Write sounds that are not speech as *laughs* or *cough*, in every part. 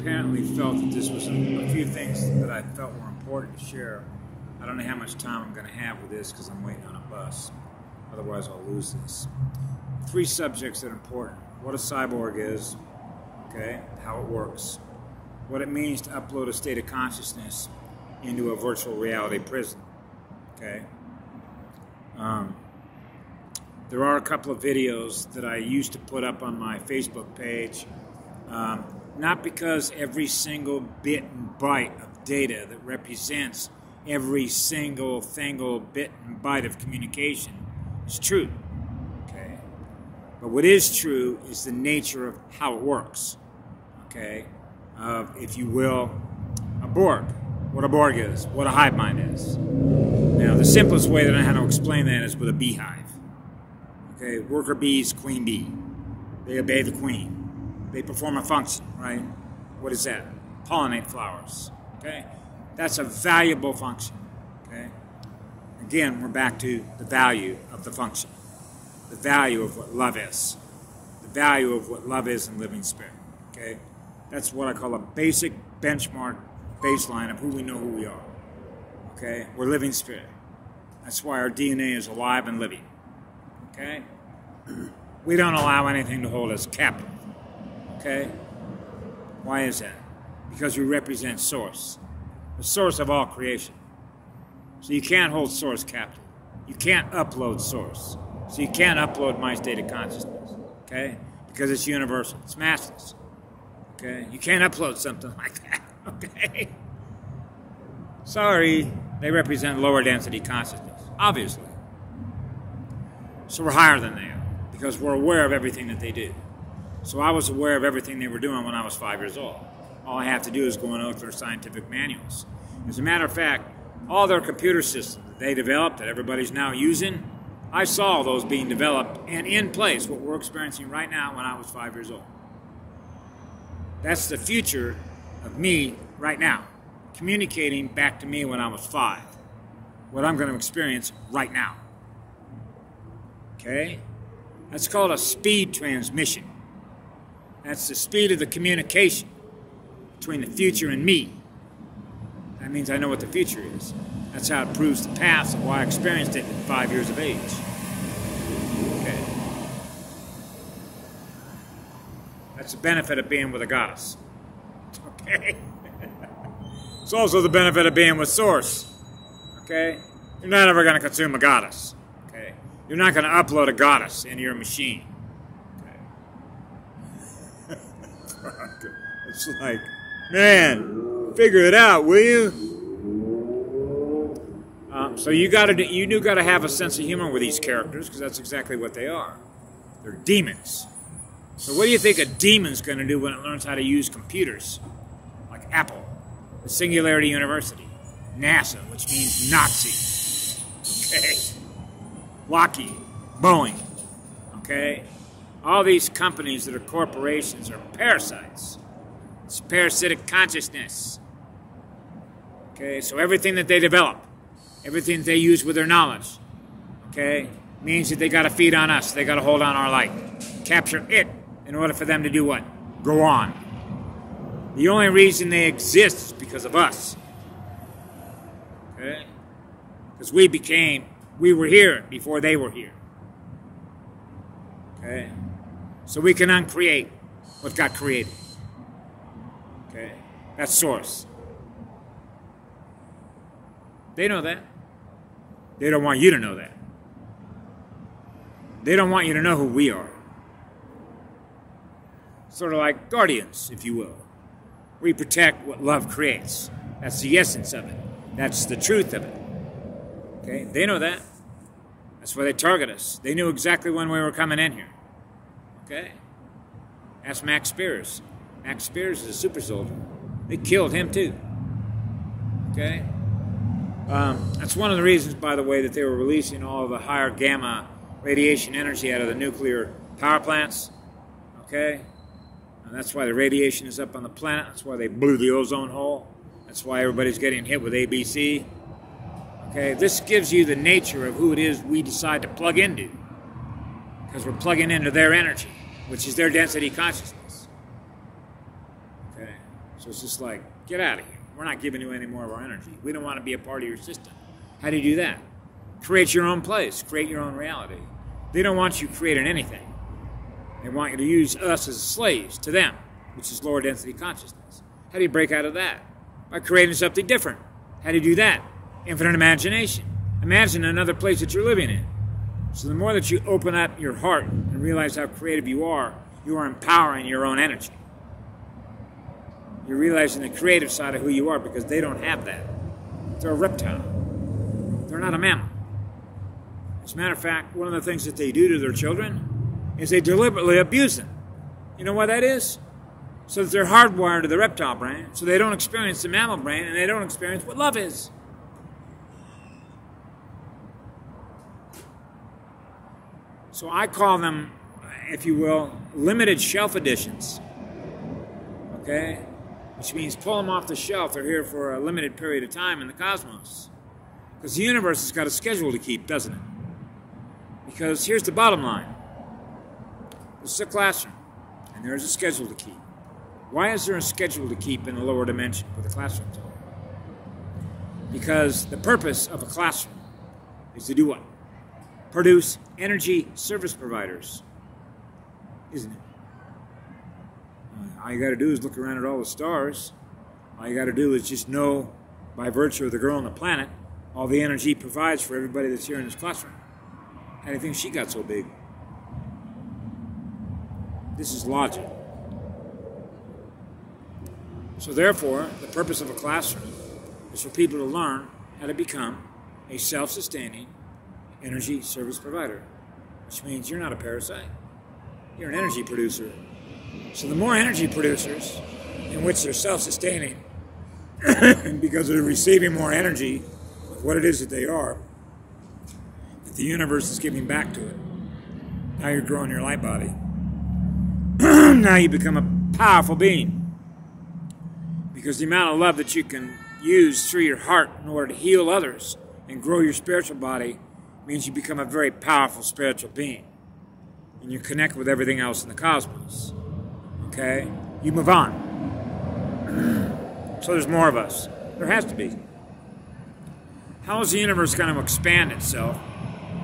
apparently felt that this was a, a few things that I felt were important to share. I don't know how much time I'm going to have with this because I'm waiting on a bus. Otherwise, I'll lose this. Three subjects that are important what a cyborg is, okay, how it works, what it means to upload a state of consciousness into a virtual reality prison, okay. Um, there are a couple of videos that I used to put up on my Facebook page, um, not because every single bit and byte of data that represents every single single bit and byte of communication is true. Okay, but what is true is the nature of how it works. Okay, uh, if you will, a Borg, what a Borg is, what a hive mind is. Now, the simplest way that I know how to explain that is with a beehive. Okay, worker bees, queen bee. They obey the queen. They perform a function, right? What is that? Pollinate flowers. Okay, that's a valuable function. Okay, again, we're back to the value of the function, the value of what love is, the value of what love is in living spirit. Okay, that's what I call a basic benchmark baseline of who we know who we are. Okay, we're living spirit. That's why our DNA is alive and living. Okay? *clears throat* We don't allow anything to hold us captive. Okay? Why is that? Because we represent Source, the source of all creation. So you can't hold Source captive. You can't upload Source. So you can't upload my state of consciousness. Okay? Because it's universal, it's massless. Okay? You can't upload something *laughs* like that. Okay? Sorry, they represent lower density consciousness, obviously. So we're higher than they are because we're aware of everything that they do. So I was aware of everything they were doing when I was five years old. All I have to do is go and look their scientific manuals. As a matter of fact, all their computer systems that they developed that everybody's now using, I saw those being developed and in place, what we're experiencing right now when I was five years old. That's the future of me right now, communicating back to me when I was five, what I'm going to experience right now. Okay? That's called a speed transmission. That's the speed of the communication between the future and me. That means I know what the future is. That's how it proves the past and why I experienced it at five years of age. Okay. That's the benefit of being with a goddess. *laughs* Okay. it's also the benefit of being with Source. Okay. You're not ever going to consume a goddess. Okay. You're not going to upload a goddess into your machine. Okay. It's like, man, figure it out, will you? Um, so you got to you do got to have a sense of humor with these characters because that's exactly what they are. They're demons. So what do you think a demon's going to do when it learns how to use computers? Like Apple, the Singularity University, NASA, which means Nazi. Okay. Lockheed, Boeing. Okay. All these companies that are corporations are parasites. It's parasitic consciousness. Okay, so everything that they develop, everything they use with their knowledge, okay, means that they got to feed on us. They got to hold on our light, capture it in order for them to do what? Go on. The only reason they exist is because of us. Okay? Because we became, we were here before they were here. Okay? So we can uncreate what got created. Okay? That's source. They know that. They don't want you to know that. They don't want you to know who we are. Sort of like guardians, if you will. We protect what love creates. That's the essence of it. That's the truth of it. Okay? They know that. That's why they target us. They knew exactly when we were coming in here. Okay? That's Max Spiers. Max Spiers is a super soldier. They killed him too. Okay? Um, that's one of the reasons, by the way, that they were releasing all the higher gamma radiation energy out of the nuclear power plants. Okay? And that's why the radiation is up on the planet. That's why they blew the ozone hole. That's why everybody's getting hit with ABC. Okay, this gives you the nature of who it is we decide to plug into. Because we're plugging into their energy, which is their density consciousness. Okay. So it's just like, get out of here. We're not giving you any more of our energy. We don't want to be a part of your system. How do you do that? Create your own place, create your own reality. They don't want you creating anything. They want you to use us as slaves to them, which is lower density consciousness. How do you break out of that? By creating something different. How do you do that? Infinite imagination. Imagine another place that you're living in. So the more that you open up your heart and realize how creative you are, you are empowering your own energy. You're realizing the creative side of who you are because they don't have that. They're a reptile. They're not a mammal. As a matter of fact, one of the things that they do to their children is they deliberately abuse them. You know why that is? So that they're hardwired to the reptile brain, so they don't experience the mammal brain and they don't experience what love is. So I call them, if you will, limited shelf editions. Okay? Which means pull them off the shelf. They're here for a limited period of time in the cosmos. Because the universe has got a schedule to keep, doesn't it? Because here's the bottom line this is a classroom, and there's a schedule to keep. Why is there a schedule to keep in the lower dimension where the classrooms are? Because the purpose of a classroom is to do what? Produce energy service providers, isn't it? All you got to do is look around at all the stars. All you got to do is just know, by virtue of the girl on the planet, all the energy provides for everybody that's here in this classroom. How do you think she got so big? This is logic. So, therefore, the purpose of a classroom is for people to learn how to become a self sustaining, energy service provider, which means you're not a parasite. You're an energy producer. So the more energy producers, in which they're self-sustaining, *coughs* because they're receiving more energy, what it is that they are, that the universe is giving back to it. Now you're growing your light body. *coughs* now you become a powerful being. Because the amount of love that you can use through your heart in order to heal others and grow your spiritual body means you become a very powerful spiritual being. And you connect with everything else in the cosmos. Okay? You move on. *clears throat* so there's more of us. There has to be. How is the universe going to expand itself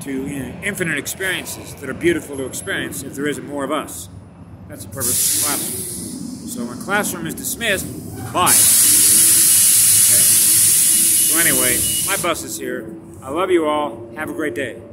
to you know, infinite experiences that are beautiful to experience if there isn't more of us? That's the purpose of the classroom. So when classroom is dismissed, bye. Okay? So anyway, my bus is here. I love you all. Have a great day.